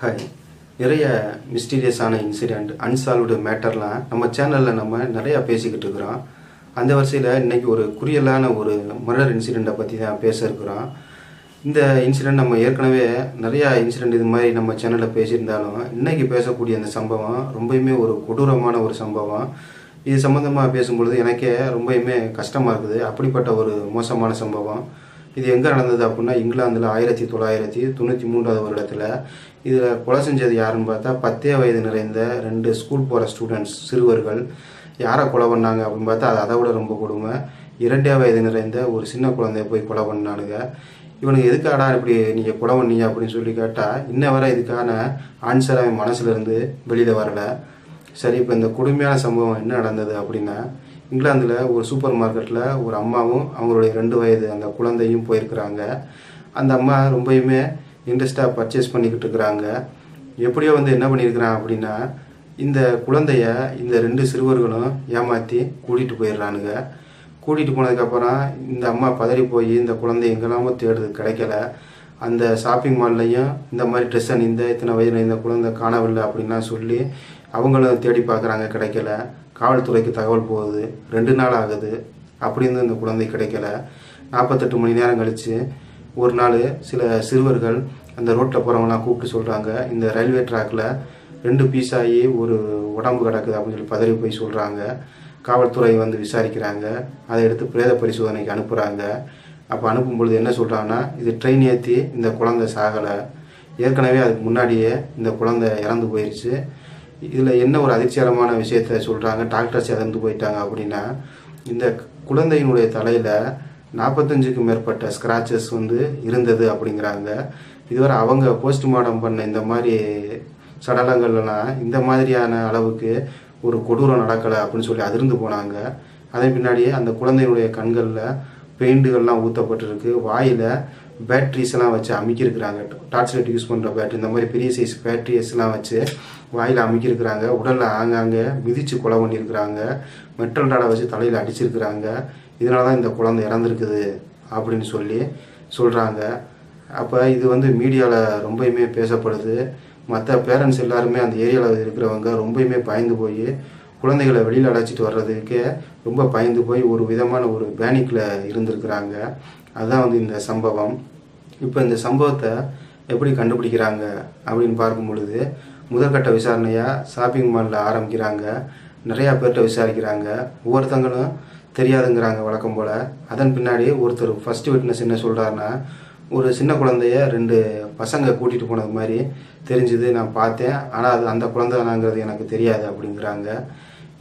Hi நிறைய மிஸ்டீரியஸான incident unsolved மேட்டர்லாம் நம்ம சேனலில் நம்ம நிறையா பேசிக்கிட்டு இருக்கிறோம். அந்த வரிசையில் இன்றைக்கி ஒரு குறியலான ஒரு மர்டர் இன்சிடெண்ட்டை பற்றி தான் பேச இருக்கிறோம். இந்த இன்சிடெண்ட் நம்ம ஏற்கனவே நிறையா இன்சிடெண்ட் இது மாதிரி நம்ம சேனலில் பேசியிருந்தாலும் இன்றைக்கி பேசக்கூடிய அந்த சம்பவம் ரொம்பவுமே ஒரு கொடூரமான ஒரு சம்பவம். இது சம்மந்தமாக பேசும்பொழுது எனக்கே ரொம்பவுமே கஷ்டமாக இருக்குது. அப்படிப்பட்ட ஒரு மோசமான சம்பவம். இது எங்கே நடந்தது அப்படின்னா இங்கிலாந்தில் ஆயிரத்தி தொள்ளாயிரத்தி தொண்ணூற்றி மூன்றாவது வருடத்தில் இதில் கொலை செஞ்சது யாருன்னு பார்த்தா பத்தே வயது நிறைந்த ரெண்டு ஸ்கூல் போகிற ஸ்டூடெண்ட்ஸ் சிறுவர்கள். யாரை கொலை பண்ணாங்க அப்படின்னு பார்த்தா அது அதை விட ரொம்ப கொடுமை. இரண்டே வயது நிறைந்த ஒரு சின்ன குழந்தைய போய் கொலை பண்ணானுங்க இவனுக்கு எதுக்காடா இப்படி நீங்கள் கொலை பண்ணீங்க அப்படின்னு சொல்லி கேட்டால் இன்ன வரை இதுக்கான ஆன்சர் அவன் மனசுலேருந்து வெளியில் வரலை. சரி இப்போ இந்த கொடுமையான சம்பவம் என்ன நடந்தது அப்படின்னா இங்கிலாந்தில் ஒரு சூப்பர் மார்க்கெட்டில் ஒரு அம்மாவும் அவங்களுடைய ரெண்டு வயது அந்த குழந்தையும் போயிருக்கிறாங்க. அந்த அம்மா ரொம்பயுமே இன்ட்ரெஸ்டாக பர்ச்சேஸ் பண்ணிக்கிட்டு இருக்கிறாங்க. எப்படியோ வந்து என்ன பண்ணியிருக்கிறான் அப்படின்னா இந்த குழந்தைய இந்த ரெண்டு சிறுவர்களும் ஏமாற்றி கூட்டிகிட்டு போயிடுறானுங்க. கூட்டிகிட்டு போனதுக்கப்புறம் இந்த அம்மா பதறி போய் இந்த குழந்தை எங்கெல்லாமோ தேடுது கிடைக்கல. அந்த ஷாப்பிங் மால்லையும் இந்த மாதிரி ட்ரெஸ் அணிந்த இத்தனை வயதில் இந்த குழந்தை காணவில்லை அப்படின்லாம் சொல்லி அவங்களும் தேடி பார்க்குறாங்க கிடைக்கல. காவல்துறைக்கு தகவல் போகுது. ரெண்டு நாள் ஆகுது. அப்படின்னு இந்த குழந்தை கிடைக்கல. நாற்பத்தெட்டு மணி நேரம் கழித்து ஒரு நாள் சில சிறுவர்கள் அந்த ரோட்டில் போகிறவங்களாம் கூப்பிட்டு சொல்கிறாங்க இந்த ரயில்வே ட்ராக்கில் ரெண்டு பீஸ் ஆகி ஒரு உடம்பு கிடக்குது அப்படின்னு சொல்லி பதறி போய் சொல்கிறாங்க காவல்துறை வந்து விசாரிக்கிறாங்க. அதை எடுத்து பிரேத பரிசோதனைக்கு அனுப்புகிறாங்க அப்போ அனுப்பும் பொழுது என்ன சொல்கிறாங்கன்னா இது ட்ரெயின் ஏற்றி இந்த குழந்தை சாகலை. ஏற்கனவே அதுக்கு முன்னாடியே இந்த குழந்தை இறந்து போயிடுச்சு இதில் என்ன ஒரு அதிர்ச்சிகரமான விஷயத்த சொல்கிறாங்க டாக்டர்ஸ் இறந்து போயிட்டாங்க அப்படின்னா இந்த குழந்தையினுடைய தலையில் நாற்பத்தஞ்சுக்கும் மேற்பட்ட ஸ்க்ராச்சஸ் வந்து இருந்தது அப்படிங்கிறாங்க. இதுவரை அவங்க போஸ்ட்மார்ட்டம் பண்ண இந்த மாதிரி சடலங்கள்லாம் இந்த மாதிரியான அளவுக்கு ஒரு கொடூரம் நடக்கலை அப்படின்னு சொல்லி அதிர்ந்து போனாங்க. அதன் பின்னாடியே அந்த குழந்தையினுடைய கண்களில் பெயிண்டுகள்லாம் ஊற்றப்பட்டிருக்கு வாயில் பேட்ரிஸ் எல்லாம் வச்சு அமைக்கிருக்கிறாங்க டார்ச் லைட் யூஸ் பண்ணுற பேட்ரி இந்த மாதிரி பெரிய சைஸ் பேட்ரிஸ்லாம் வச்சு வாயில் அமைக்கிருக்கிறாங்க உடலில் ஆங்காங்க மிதித்து கொலை பண்ணியிருக்கிறாங்க. மெட்டல் டாடை வச்சு தலையில் அடிச்சிருக்கிறாங்க. இதனால தான் இந்த குழந்தை இறந்துருக்குது அப்படின்னு சொல்லி சொல்கிறாங்க அப்போ இது வந்து மீடியாவில் ரொம்பயுமே பேசப்படுது. மற்ற பேரண்ட்ஸ் எல்லாருமே அந்த ஏரியாவில் இருக்கிறவங்க ரொம்பயுமே பயந்து போய் குழந்தைகளை வெளியில் அழைச்சிட்டு வர்றதுக்கே ரொம்ப பயந்து போய் ஒரு விதமான ஒரு பேனிக்கில் இருந்திருக்கிறாங்க. அதுதான் வந்து இந்த சம்பவம். இப்போ இந்த சம்பவத்தை எப்படி கண்டுபிடிக்கிறாங்க அப்படின்னு பார்க்கும் பொழுது முதற்கட்ட விசாரணையாக ஷாப்பிங் மாலில் ஆரம்பிக்கிறாங்க. நிறையா பேர்கிட்ட விசாரிக்கிறாங்க. ஒவ்வொருத்தங்களும் தெரியாதுங்கிறாங்க வழக்கம் போல். அதன் பின்னாடி ஒருத்தர் ஃபஸ்ட்டு விட்னஸ் என்ன சொல்கிறாருன்னா ஒரு சின்ன குழந்தைய ரெண்டு பசங்க கூட்டிகிட்டு போனது மாதிரி தெரிஞ்சுது நான் பார்த்தேன். ஆனால் அது அந்த குழந்தை தானாங்கிறது எனக்கு தெரியாது அப்படிங்கிறாங்க.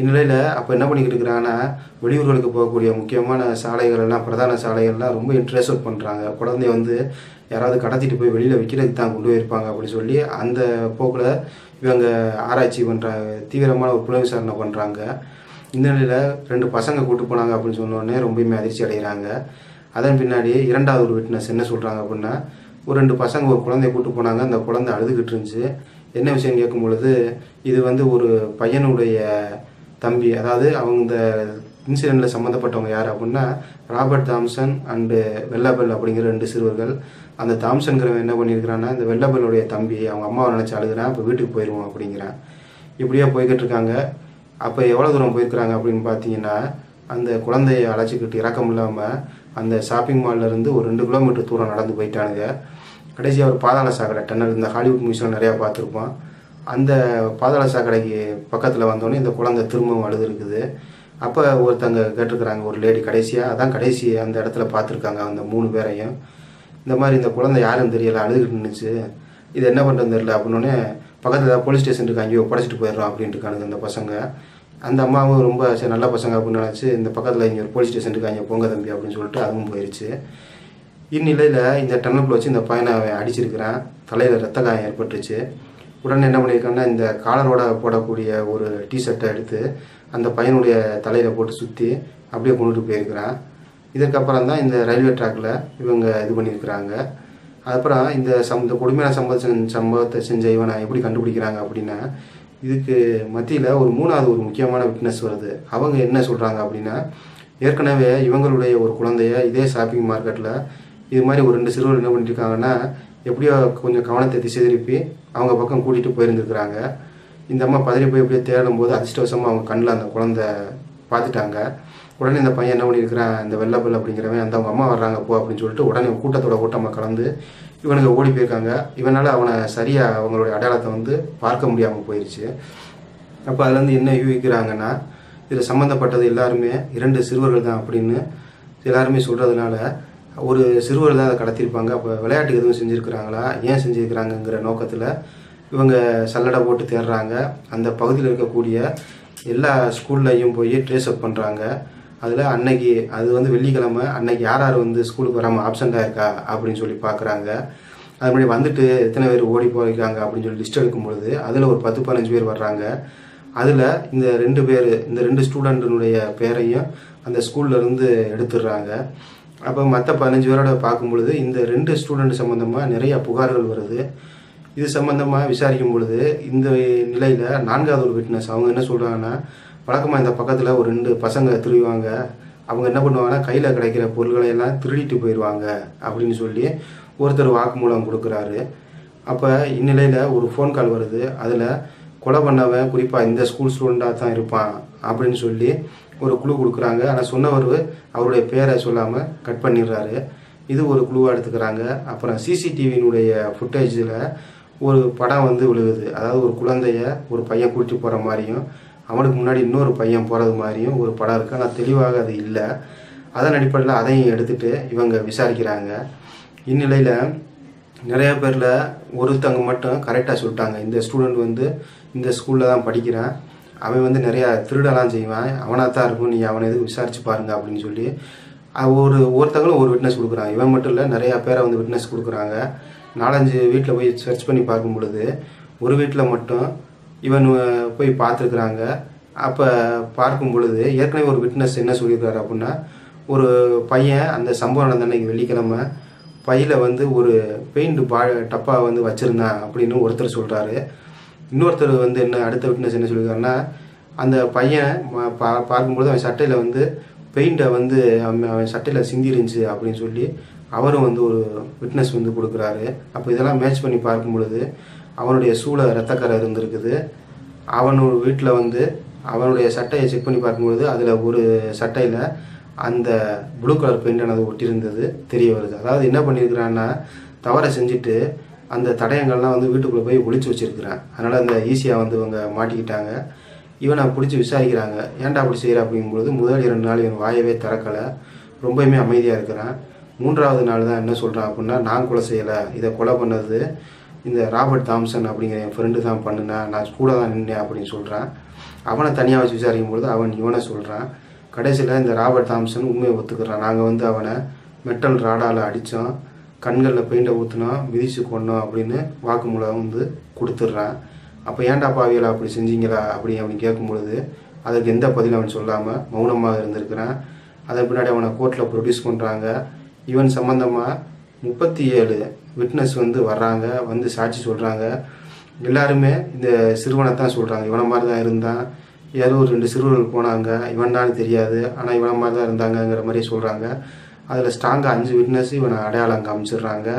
இந்நிலையில் அப்போ என்ன பண்ணிக்கிட்டு இருக்கிறாங்கன்னா வெளியூர்களுக்கு போகக்கூடிய முக்கியமான சாலைகள் எல்லாம் பிரதான சாலைகள்லாம் ரொம்ப இன்ட்ரெஸ்ட் அவுட் பண்ணுறாங்க குழந்தைய வந்து யாராவது கடத்திட்டு போய் வெளியில் விற்கிறதுக்கு தான் கொண்டு போயிருப்பாங்க அப்படின்னு சொல்லி அந்த போக்கில் இவங்க ஆராய்ச்சி பண்ணுறாங்க தீவிரமான ஒரு புல விசாரணை பண்ணுறாங்க இந்த நிலையில் ரெண்டு பசங்க கூட்டு போனாங்க அப்படின்னு சொன்னோடனே ரொம்பவுமே அதிர்ச்சி அடைகிறாங்க. அதன் பின்னாடி இரண்டாவது ஒரு விட்னஸ் என்ன சொல்கிறாங்க அப்படின்னா ஒரு ரெண்டு பசங்க ஒரு குழந்தைய கூட்டு போனாங்க அந்த குழந்தை அழுதுகிட்டு இருந்துச்சு. என்ன விஷயம் கேட்கும் பொழுது இது வந்து ஒரு பையனுடைய தம்பி அதாவது அவங்க இந்த இன்சிடெண்ட்டில் சம்மந்தப்பட்டவங்க யார் அப்படின்னா ராபர்ட் தாம்சன் அண்டு வெள்ளபெல் அப்படிங்கிற ரெண்டு சிறுவர்கள். அந்த தாம்சன்கிறவன் என்ன பண்ணியிருக்கிறான்னா இந்த வெள்ளபெல்லுடைய தம்பி அவங்க அம்மாவை நினச்சி அழுகிறான் இப்போ வீட்டுக்கு போயிடுவோம் அப்படிங்கிறான். இப்படியே போய்கிட்டு இருக்காங்க. அப்போ எவ்வளோ தூரம் போயிருக்கிறாங்க அப்படின்னு பார்த்தீங்கன்னா அந்த குழந்தையை அழைச்சிக்கிட்டு இறக்கம் இல்லாமல் அந்த ஷாப்பிங் மால்லேருந்து ஒரு ரெண்டு கிலோமீட்டர் தூரம் நடந்து போயிட்டானுங்க. கடைசியாக ஒரு பாதாள சாக்கடை டன்னல் இந்த ஹாலிவுட் மியூசியம் நிறையா பார்த்துருப்போம். அந்த பாதாள சாக்கடைக்கு பக்கத்தில் வந்தோடனே இந்த குழந்தை திரும்பவும் அழுது இருக்குது அப்போ ஒருத்தங்க கேட்டிருக்கிறாங்க ஒரு லேடி கடைசியாக அதான் கடைசி அந்த இடத்துல பார்த்துருக்காங்க அந்த மூணு பேரையும். இந்த மாதிரி இந்த குழந்தை யாரும் தெரியல அழுதுகிட்டு நின்றுச்சு இது என்ன பண்ணுறது தெரியல அப்படின்னோடனே பக்கத்தில் போலீஸ் ஸ்டேஷன் இருக்கு அங்கேயோ படைச்சிட்டு போயிடுறோம் அப்படின்ட்டு இருக்கானுங்க இந்த பசங்க. அந்த அம்மாவும் ரொம்ப சரி நல்ல பசங்க அப்படின்னு நினச்சி இந்த பக்கத்தில் இங்கே ஒரு போலீஸ் ஸ்டேஷன் இருக்காங்க போங்க தம்பி அப்படின்னு சொல்லிட்டு அதுவும் போயிடுச்சு இந்நிலையில் இந்த டன்னலுக்குள்ள வச்சு இந்த பையனை அவன் அடிச்சிருக்கிறான். தலையில் ரத்த காயம் ஏற்பட்டுச்சு உடனே என்ன பண்ணியிருக்காங்கன்னா இந்த காலரோட போடக்கூடிய ஒரு டிஷர்ட்டை எடுத்து அந்த பையனுடைய தலையில் போட்டு சுற்றி அப்படியே கொண்டுட்டு போயிருக்கிறான். இதற்கப்புறம் தான் இந்த ரயில்வே ட்ராக்கில் இவங்க இது பண்ணியிருக்கிறாங்க. அதுக்கப்புறம் இந்த சம் இந்த கொடுமையான சம்பவ சம்பவத்தை செஞ்ச இவனை எப்படி கண்டுபிடிக்கிறாங்க அப்படின்னா இதுக்கு மத்தியில் ஒரு மூணாவது ஒரு முக்கியமான விட்னஸ் வருது. அவங்க என்ன சொல்கிறாங்க அப்படின்னா ஏற்கனவே இவங்களுடைய ஒரு குழந்தைய இதே ஷாப்பிங் மார்க்கெட்டில் இது மாதிரி ஒரு ரெண்டு சிறுவர் என்ன பண்ணியிருக்காங்கன்னா எப்படியோ கொஞ்சம் கவனத்தை திசை திருப்பி அவங்க பக்கம் கூட்டிகிட்டு போயிருந்துருக்குறாங்க. இந்த அம்மா பதறி போய் எப்படியோ தேடும் போது அதிர்ஷ்டவசமாக அவங்க கண்ணில் அந்த குழந்தை பார்த்துட்டாங்க. உடனே இந்த பையன் என்ன பண்ணியிருக்கிறான்? இந்த வெள்ளப்பல் அப்படிங்கிறவன் அந்த அவங்க அம்மா வர்றாங்க போ அப்படின்னு சொல்லிட்டு உடனே கூட்டத்தோட கூட்டமாக கலந்து இவனுக்கு ஓடி போயிருக்காங்க. இவனால் அவனை சரியாக அவங்களுடைய அடையாளத்தை வந்து பார்க்க முடியாமல் போயிடுச்சு அப்போ அதுலேருந்து என்ன யூகிக்கிறாங்கன்னா இதில் சம்மந்தப்பட்டது எல்லாருமே இரண்டு சிறுவர்கள் தான் அப்படின்னு எல்லாருமே சொல்கிறதுனால ஒரு சிறுவர் தான் அதை கடத்தியிருப்பாங்க. அப்போ விளையாட்டுக்கு எதுவும் செஞ்சுருக்கிறாங்களா? ஏன் செஞ்சுருக்கிறாங்கங்கிற நோக்கத்தில் இவங்க சல்லடை போட்டு தேடுறாங்க அந்த பகுதியில் இருக்கக்கூடிய எல்லா ஸ்கூல்லையும் போய் ட்ரேஸ் அப் பண்ணுறாங்க அதில் அன்னைக்கு அது வந்து வெள்ளிக்கிழமை அன்னைக்கு யார் யார் வந்து ஸ்கூலுக்கு வராமல் ஆப்சண்ட்டாக இருக்கா அப்படின்னு சொல்லி பார்க்குறாங்க அது முன்னாடி வந்துட்டு எத்தனை பேர் ஓடி போயிருக்காங்க அப்படின்னு சொல்லி லிஸ்ட் எடுக்கும் பொழுது அதில் ஒரு பத்து பதினஞ்சு பேர் வர்றாங்க. அதில் இந்த ரெண்டு பேர் இந்த ரெண்டு ஸ்டூடெண்ட்டினுடைய பேரையும் அந்த ஸ்கூல்ல இருந்து எடுத்துடுறாங்க. அப்போ மற்ற பதினஞ்சு பேரோட பார்க்கும் பொழுது இந்த ரெண்டு ஸ்டூடெண்ட் சம்மந்தமாக நிறையா புகார்கள் வருது. இது சம்மந்தமாக விசாரிக்கும் பொழுது இந்த நிலையில் நான்காவது ஒரு விட்னஸ் அவங்க என்ன சொல்கிறாங்கன்னா வழக்கமாக இந்த பக்கத்தில் ஒரு ரெண்டு பசங்க திருவிவாங்க அவங்க என்ன பண்ணுவாங்கன்னா கையில் கிடைக்கிற பொருள்களை எல்லாம் திருடிட்டு போயிடுவாங்க அப்படின்னு சொல்லி ஒருத்தர் வாக்குமூலம் கொடுக்குறாரு. அப்போ இந்நிலையில் ஒரு ஃபோன் கால் வருது. அதில் கொலை பண்ணவன் குறிப்பாக இந்த ஸ்கூல் ஸ்டூடெண்ட்டாக தான் இருப்பான் அப்படின்னு சொல்லி ஒரு குழு கொடுக்குறாங்க. ஆனால் சொன்னவர் அவருடைய பேரை சொல்லாமல் கட் பண்ணிடுறாரு. இது ஒரு குழுவாக எடுத்துக்கிறாங்க. அப்புறம் சிசிடிவியினுடைய ஃபுட்டேஜில் ஒரு படம் வந்து விழுகுது. அதாவது ஒரு குழந்தைய ஒரு பையன் கூட்டிட்டு போகிற மாதிரியும் அவனுக்கு முன்னாடி இன்னொரு பையன் போகிறது மாதிரியும் ஒரு படம் இருக்குது ஆனால் தெளிவாக அது இல்லை. அதன் அடிப்படையில் அதையும் எடுத்துட்டு இவங்க விசாரிக்கிறாங்க. இந்நிலையில் நிறைய பேரில் ஒருத்தவங்க மட்டும் கரெக்டாக சொல்லிட்டாங்க. இந்த ஸ்டூடெண்ட் வந்து இந்த ஸ்கூலில் தான் படிக்கிறான். அவன் வந்து நிறையா திருடெல்லாம் செய்வான். அவனாக தான் இருக்கும். நீங்கள் அவனை எதுவும் விசாரிச்சு பாருங்க அப்படின்னு சொல்லி ஒரு ஒருத்தங்களும் ஒரு விட்னஸ் கொடுக்குறாங்க இவன் மட்டும் இல்லை நிறையா பேரை வந்து விட்னஸ் கொடுக்குறாங்க. நாலஞ்சு வீட்டில் போய் சர்ச் பண்ணி பார்க்கும் பொழுது ஒரு வீட்டில் மட்டும் இவன் போய் பார்த்துருக்குறாங்க. அப்போ பார்க்கும் பொழுது ஏற்கனவே ஒரு விட்னஸ் என்ன சொல்லியிருக்காரு அப்படின்னா ஒரு பையன் அந்த சம்பவம் நடந்த அன்னைக்கு வெள்ளிக்கிழமை பையில் வந்து ஒரு பெயிண்ட் பா டப்பா வந்து வச்சுருந்தான் அப்படின்னு ஒருத்தர் சொல்கிறாரு இன்னொருத்தர் வந்து என்ன அடுத்த விட்னஸ் என்ன சொல்லியிருக்காருன்னா அந்த பையன் பா பார்க்கும்பொழுது அவன் சட்டையில் வந்து பெயிண்ட்டை வந்து அவன் அவன் சட்டையில் சிந்தி இருந்துச்சு அப்படின்னு சொல்லி அவரும் வந்து ஒரு விட்னஸ் வந்து கொடுக்குறாரு. அப்போ இதெல்லாம் மேட்ச் பண்ணி பார்க்கும் பொழுது அவனுடைய சூழ ரத்தக்கரை இருந்திருக்குது. அவனோட வீட்டில் வந்து அவனுடைய சட்டையை செக் பண்ணி பார்க்கும்பொழுது அதில் ஒரு சட்டையில் அந்த ப்ளூ கலர் பெயிண்ட் பெயிண்டானது ஒட்டியிருந்தது தெரிய வருது. அதாவது என்ன பண்ணியிருக்கிறான்னா தவறை செஞ்சுட்டு அந்த தடயங்கள்லாம் வந்து வீட்டுக்குள்ளே போய் ஒழிச்சு வச்சிருக்கிறான். அதனால் அந்த ஈஸியாக வந்து இவங்க மாட்டிக்கிட்டாங்க. இவனை பிடிச்சி விசாரிக்கிறாங்க. ஏன்டா அப்படி செய்கிற அப்படிங்கும்பொழுது முதல் இரண்டு நாள் இவன் வாயவே திறக்கலை. ரொம்பவுமே அமைதியாக இருக்கிறான். மூன்றாவது நாள் தான் என்ன சொல்கிறான் அப்படின்னா நான் கொலை செய்யலை இதை கொலை பண்ணது இந்த ராபர்ட் தாம்சன் அப்படிங்கிற என் ஃப்ரெண்டு தான் பண்ணுனேன் நான் கூட தான் நின்னேன் அப்படின்னு சொல்கிறான் அவனை தனியாக வச்சு விசாரிக்கும் பொழுது அவன் இவனை சொல்கிறான் கடைசியில் இந்த ராபர்ட் தாம்சன் உண்மையை ஒத்துக்கிறான். நாங்கள் வந்து அவனை மெட்டல் ராடால் அடித்தோம் கண்களில் பெயிண்டை ஊற்றினோம் மிதிச்சு கொண்டோம் அப்படின்னு வாக்குமூலம் வந்து கொடுத்துட்றான். அப்போ ஏன்டா பாவியலா அப்படி செஞ்சீங்களா அப்படி அப்படின்னு கேட்கும் பொழுது அதுக்கு எந்த பதிலும் அவன் சொல்லாமல் மௌனமாக இருந்திருக்கிறான். அதன் பின்னாடி அவனை கோர்ட்டில் ப்ரொடியூஸ் பண்ணுறாங்க இவன் சம்மந்தமாக முப்பத்தி ஏழு விட்னஸ் வந்து வர்றாங்க வந்து சாட்சி சொல்கிறாங்க எல்லாருமே இந்த சிறுவனை தான் சொல்கிறாங்க இவனை மாதிரி தான் இருந்தான் யாரோ ஒரு ரெண்டு சிறுவர்கள் போனாங்க இவன் தான் தெரியாது ஆனால் இவனை மாதிரி தான் இருந்தாங்கங்கிற மாதிரி சொல்கிறாங்க அதில் ஸ்ட்ராங்காக அஞ்சு விட்னஸ் இவனை அடையாளம் காமிச்சிடுறாங்க.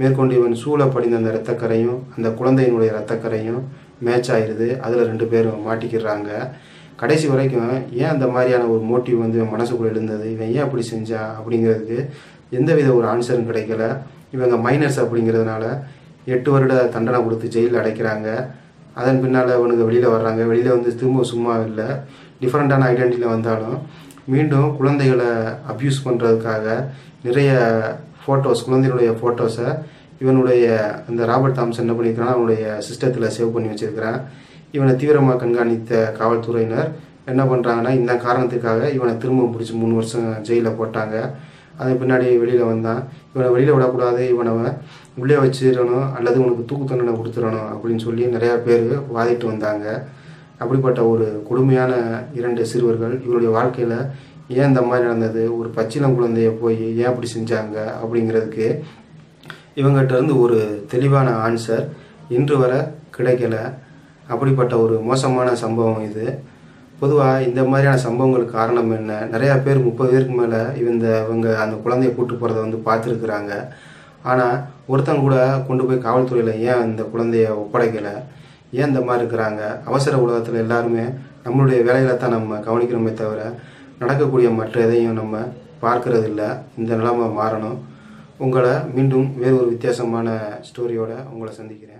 மேற்கொண்டு இவன் சூழ படிந்த அந்த இரத்தக்கரையும் அந்த குழந்தையினுடைய இரத்தக்கரையும் மேட்ச் ஆயிடுது அதில் ரெண்டு பேரும் மாட்டிக்கிறாங்க கடைசி வரைக்கும் ஏன் அந்த மாதிரியான ஒரு மோட்டிவ் வந்து இவன் மனசுக்குள்ளே இருந்தது இவன் ஏன் அப்படி செஞ்சான் அப்படிங்கிறதுக்கு எந்தவித ஒரு ஆன்சரும் கிடைக்கல. இவங்க மைனர்ஸ் அப்படிங்கிறதுனால எட்டு வருட தண்டனை கொடுத்து ஜெயிலில் அடைக்கிறாங்க. அதன் பின்னால் இவனுக்கு வெளியில் வர்றாங்க. வெளியில் வந்து திரும்ப சும்மா இல்லை. டிஃப்ரெண்ட்டான ஐடென்டிட்டியில் வந்தாலும் மீண்டும் குழந்தைகளை அப்யூஸ் பண்ணுறதுக்காக நிறைய ஃபோட்டோஸ் குழந்தைகளுடைய ஃபோட்டோஸை இவனுடைய அந்த ராபர்ட் தாம்சன் என்ன பண்ணியிருக்கிறான் அவனுடைய சிஸ்டத்தில் சேவ் பண்ணி வச்சுருக்கிறான். இவனை தீவிரமாக கண்காணித்த காவல்துறையினர் என்ன பண்ணுறாங்கன்னா இந்த காரணத்துக்காக இவனை திரும்ப பிடிச்சி மூணு வருஷம் ஜெயிலில் போட்டாங்க. அதன் பின்னாடி வெளியில் வந்தான் இவனை வெளியில் விடக்கூடாது இவனை உள்ளே வச்சிடணும் அல்லது உனக்கு தூக்கு தண்டனை கொடுத்துடணும் அப்படின்னு சொல்லி நிறையா பேர் வாதிட்டு வந்தாங்க. அப்படிப்பட்ட ஒரு கொடுமையான இரண்டு சிறுவர்கள் இவருடைய வாழ்க்கையில் ஏன் இந்த மாதிரி நடந்தது ஒரு பச்சிளம் குழந்தைய போய் ஏன் அப்படி செஞ்சாங்க அப்படிங்கிறதுக்கு இவங்ககிட்ட இருந்து ஒரு தெளிவான ஆன்சர் இன்று வரை கிடைக்கல. அப்படிப்பட்ட ஒரு மோசமான சம்பவம் இது. பொதுவாக இந்த மாதிரியான சம்பவங்களுக்கு காரணம் என்ன? நிறையா பேர் முப்பது பேருக்கு மேலே இந்த இவங்க அந்த குழந்தைய கூட்டு போகிறத வந்து பார்த்துருக்குறாங்க. ஆனால் ஒருத்தன் கூட கொண்டு போய் காவல்துறையில் ஏன் இந்த குழந்தைய ஒப்படைக்கலை? ஏன் இந்த மாதிரி இருக்கிறாங்க? அவசர உலகத்தில் எல்லாருமே நம்மளுடைய வேலைகளை தான் நம்ம கவனிக்கிறோமே தவிர நடக்கக்கூடிய மற்ற எதையும் நம்ம பார்க்கறது இல்லை இந்த நிலைமை மாறணும். உங்களை மீண்டும் வேறு ஒரு வித்தியாசமான ஸ்டோரியோட உங்களை சந்திக்கிறேன்.